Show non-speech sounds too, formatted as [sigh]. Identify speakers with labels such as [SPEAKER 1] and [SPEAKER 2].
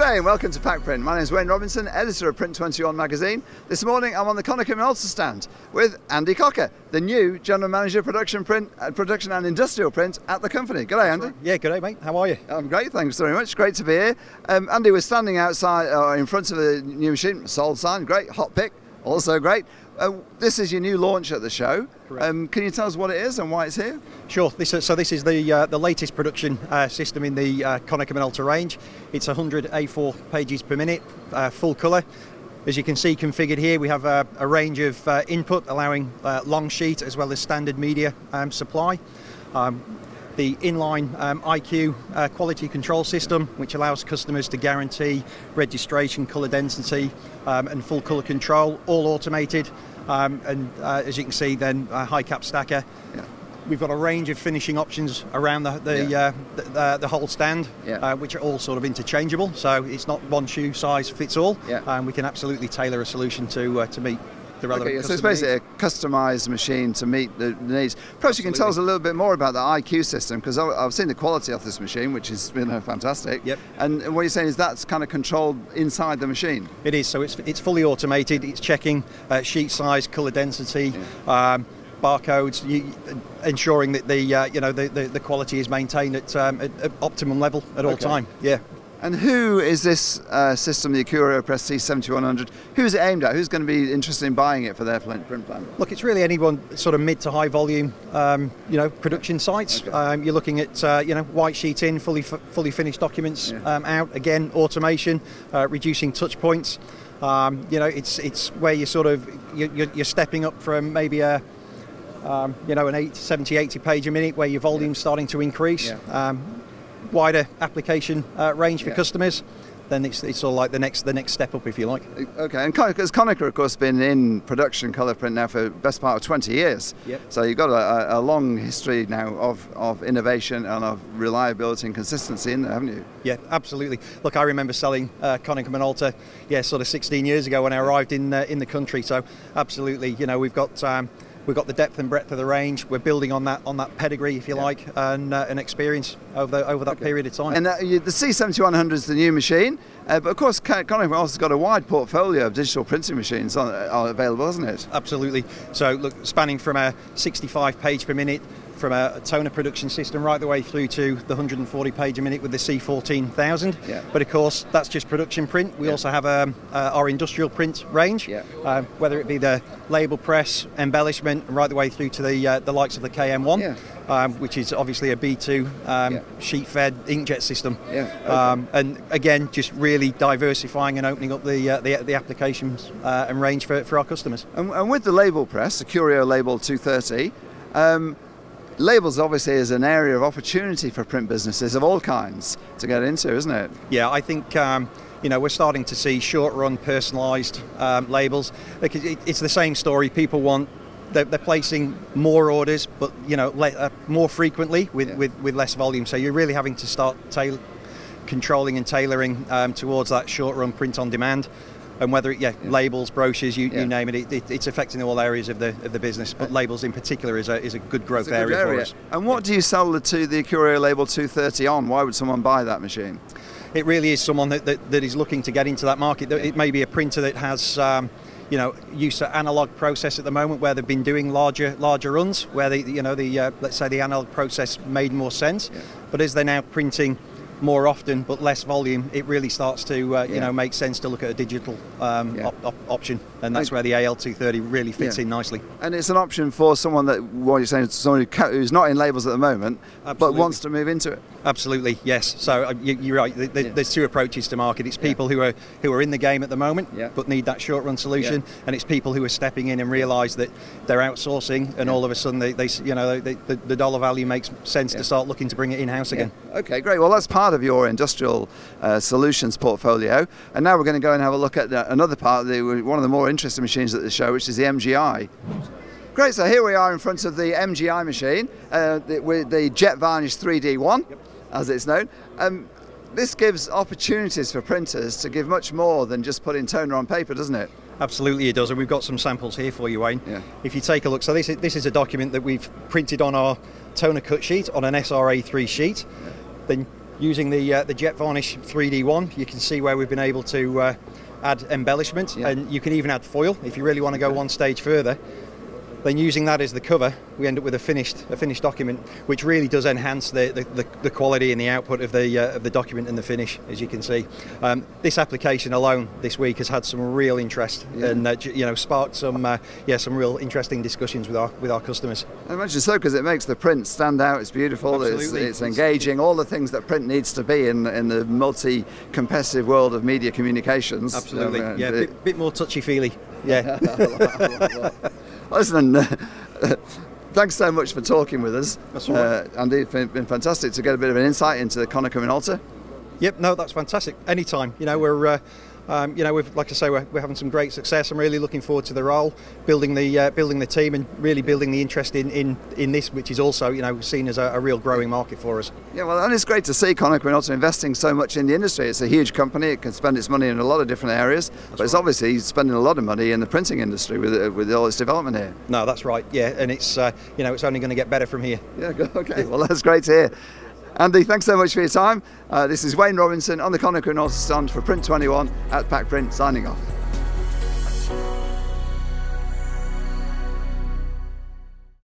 [SPEAKER 1] G'day and welcome to PacPrint. My name is Wayne Robinson, editor of Print 21 magazine. This morning I'm on the Konica Minolta stand with Andy Cocker, the new General Manager Production Print, uh, Production and Industrial Print at the company. Good day, Andy.
[SPEAKER 2] Yeah, good day, mate. How are you?
[SPEAKER 1] I'm great, thanks very much. Great to be here. Um, Andy, we're standing outside uh, in front of a new machine, sold sign, great, hot pick, also great. Uh, this is your new launch at the show. Um, can you tell us what it is and why it's here?
[SPEAKER 2] Sure. This is, so this is the uh, the latest production uh, system in the uh, Konica Minolta range. It's 100 A4 pages per minute, uh, full colour. As you can see configured here, we have a, a range of uh, input allowing uh, long sheet as well as standard media um, supply. Um, the inline um, IQ uh, quality control system, which allows customers to guarantee registration, colour density, um, and full colour control, all automated. Um, and uh, as you can see, then a high cap stacker.
[SPEAKER 1] Yeah.
[SPEAKER 2] We've got a range of finishing options around the the,
[SPEAKER 1] Yeah.
[SPEAKER 2] uh, the, the, whole stand,
[SPEAKER 1] Yeah.
[SPEAKER 2] uh, which are all sort of interchangeable. So it's not one shoe size fits all.
[SPEAKER 1] Yeah.
[SPEAKER 2] And we can absolutely tailor a solution to uh, to meet the relevant.
[SPEAKER 1] Okay, so it's basically
[SPEAKER 2] needs.
[SPEAKER 1] a customised machine to meet the the needs. Perhaps you can tell us a little bit more about the IQ system because I've seen the quality of this machine, which has been uh, fantastic.
[SPEAKER 2] Yep.
[SPEAKER 1] And what you're saying is that's kind of controlled inside the machine.
[SPEAKER 2] It is. So it's it's fully automated. It's checking uh, sheet size, color density. Um, barcodes, you, ensuring that the uh, you know the, the, the quality is maintained at, um, at, at optimum level at all time. Yeah.
[SPEAKER 1] And who is this uh, system, the AccurioPress C7100? Who is it aimed at? Who's going to be interested in buying it for their print plan?
[SPEAKER 2] Look, it's really anyone sort of mid to high volume, um, you know, production sites.
[SPEAKER 1] Okay.
[SPEAKER 2] Um, you're looking at, uh, you know, white sheet in, fully f- fully finished documents
[SPEAKER 1] Yeah.
[SPEAKER 2] um, out. Again, automation, uh, reducing touch points. Um, you know, it's it's where you're sort of you're, you're stepping up from maybe a um, you know, an 80, 70, 80 page a minute where your volume's starting to increase.
[SPEAKER 1] Yeah.
[SPEAKER 2] Wider application uh, range for
[SPEAKER 1] Yeah.
[SPEAKER 2] customers. Then it's, it's sort of like the next the next step up, if you like.
[SPEAKER 1] Okay, and because Konica, of course, been in production colour print now for the best part of 20 years.
[SPEAKER 2] Yep.
[SPEAKER 1] So you've got a, a- long history now of, of innovation and of reliability and consistency in there, haven't you?
[SPEAKER 2] Yeah, absolutely. Look, I remember selling uh, Konica Minolta, yeah, sort of 16 years ago when I arrived in uh, in the country. So, absolutely, you know, we've got um, we've got the depth and breadth of the range. We're building on that on that pedigree, if you
[SPEAKER 1] Yeah.
[SPEAKER 2] like, and uh, an experience over the, over that period of time.
[SPEAKER 1] And uh, you, the C7100 is the new machine, uh, but of course, Ko- Konica also got a wide portfolio of digital printing machines on, are available, hasn't it?
[SPEAKER 2] Absolutely. So, look, spanning from a 65 page per minute, from a, toner production system, right the way through to the 140 page a minute with the C14000.
[SPEAKER 1] Yeah.
[SPEAKER 2] But of course, that's just production print. We
[SPEAKER 1] Yeah.
[SPEAKER 2] also have um, uh, our industrial print range,
[SPEAKER 1] Yeah.
[SPEAKER 2] uh, whether it be the label press, embellishment, right the way through to the uh, the likes of the KM1,
[SPEAKER 1] Yeah.
[SPEAKER 2] um, which is obviously a B2 um, sheet fed inkjet system.
[SPEAKER 1] Yeah, okay.
[SPEAKER 2] Um, and again, just really diversifying and opening up the uh, the, the applications uh, and range for, for our customers.
[SPEAKER 1] And, and with the label press, the AccurioLabel 230, um, labels obviously is an area of opportunity for print businesses of all kinds to get into, isn't it?
[SPEAKER 2] Yeah, I think um, you know we're starting to see short-run personalised um, labels. Like it's the same story. People want they're, they're placing more orders, but you know uh, more frequently with,
[SPEAKER 1] Yeah.
[SPEAKER 2] with, with less volume. So you're really having to start tail- controlling and tailoring um, towards that short-run print on demand. And whether it, yeah, labels, brochures, you,
[SPEAKER 1] Yeah.
[SPEAKER 2] you name it, it, it, it's affecting all areas of the of the business. But labels in particular is a is a good growth
[SPEAKER 1] a good
[SPEAKER 2] area, for us.
[SPEAKER 1] And what do you sell the, to the AccurioLabel 230 on? Why would someone buy that machine?
[SPEAKER 2] it really is someone that, that, that is looking to get into that market. It may be a printer that has, um, you know, use of analog process at the moment where they've been doing larger larger runs, where they, you know, the uh, let's say the analog process made more sense, but as they're now printing more often but less volume, it really starts to uh,
[SPEAKER 1] Yeah.
[SPEAKER 2] you know make sense to look at a digital um,
[SPEAKER 1] Yeah.
[SPEAKER 2] op- op- option, and that's where the AL230 really fits
[SPEAKER 1] Yeah.
[SPEAKER 2] in nicely.
[SPEAKER 1] And it's an option for someone that, what you're saying, someone who's not in labels at the moment, but wants to move into it.
[SPEAKER 2] Absolutely, yes. So uh, you, you're right. Th- th-
[SPEAKER 1] Yeah.
[SPEAKER 2] There's two approaches to market. It's people who are who are in the game at the moment, but need that short-run solution, and it's people who are stepping in and realise that they're outsourcing, and all of a sudden they, they you know, they, the, the dollar value makes sense to start looking to bring it in-house again.
[SPEAKER 1] Okay, great. Well, that's part of your industrial uh, solutions portfolio. And now we're going to go and have a look at another part, of the, one of the more interesting machines at the show, which is the MGI. Great, so here we are in front of the MGI machine, uh, the, with the Jet Varnish 3D1, as it's known. Um, this gives opportunities for printers to give much more than just putting toner on paper, doesn't it?
[SPEAKER 2] Absolutely, it does, and we've got some samples here for you, Wayne.
[SPEAKER 1] Yeah.
[SPEAKER 2] If you take a look, so this is, this is a document that we've printed on our toner cut sheet on an SRA3 sheet. Then Using the uh, the Jet Varnish 3D one, you can see where we've been able to uh, add embellishment,
[SPEAKER 1] Yeah.
[SPEAKER 2] and you can even add foil if you really want to go one stage further. Then using that as the cover, we end up with a finished a finished document, which really does enhance the, the, the, quality and the output of the uh, of the document and the finish, as you can see. Um, this application alone this week has had some real interest
[SPEAKER 1] Yeah.
[SPEAKER 2] and uh, you know sparked some uh, yeah some real interesting discussions with our with our customers.
[SPEAKER 1] I imagine so because it makes the print stand out. It's beautiful. It's, it's engaging. All the things that print needs to be in in the multi-competitive world of media communications.
[SPEAKER 2] Absolutely,
[SPEAKER 1] Um,
[SPEAKER 2] yeah,
[SPEAKER 1] it-
[SPEAKER 2] bit, bit more touchy feely. Yeah. [laughs] [laughs]
[SPEAKER 1] Listen, [laughs] thanks so much for talking with us.
[SPEAKER 2] That's all right.
[SPEAKER 1] Uh, Andy, it's been, been fantastic to get a bit of an insight into the Konica Minolta.
[SPEAKER 2] Yep, no, that's fantastic. Anytime. You know, we're, uh, um, you know, we've, like I say, we're, we're having some great success. I'm really looking forward to the role, building the uh, building the team, and really building the interest in, in, in this, which is also, you know, seen as a, a real growing market for us.
[SPEAKER 1] Yeah, well, and it's great to see Konica Minolta investing so much in the industry. It's a huge company. It can spend its money in a lot of different areas, but it's obviously spending a lot of money in the printing industry with uh, with all its development here.
[SPEAKER 2] No, that's right. Yeah, and it's, uh, you know, it's only going to get better from here.
[SPEAKER 1] Yeah, [laughs] okay. Well, that's great to hear. Andy, thanks so much for your time. Uh, this is Wayne Robinson on the Konica Minolta stand for Print 21 at PacPrint, signing off.